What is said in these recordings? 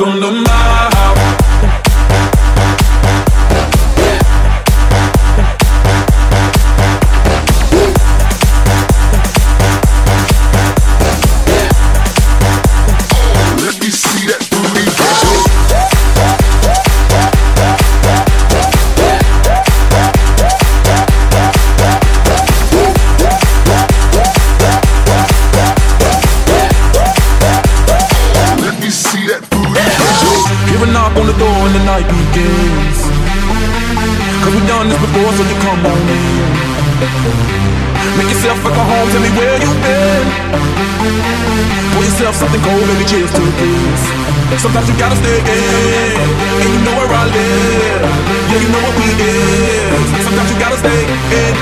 up on the mind night. Cause we've done this before, so you come on in. Make yourself like a home, tell me where you've been. Pour yourself something cold, baby, cheers to this. Sometimes you gotta stay in, and you know where I live. Yeah, you know what we is. Sometimes you gotta stay in,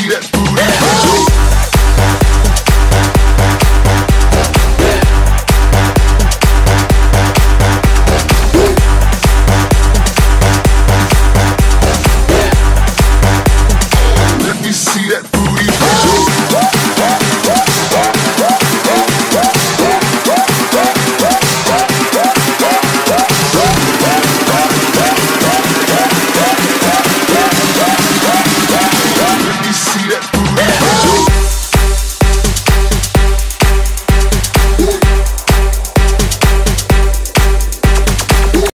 see that.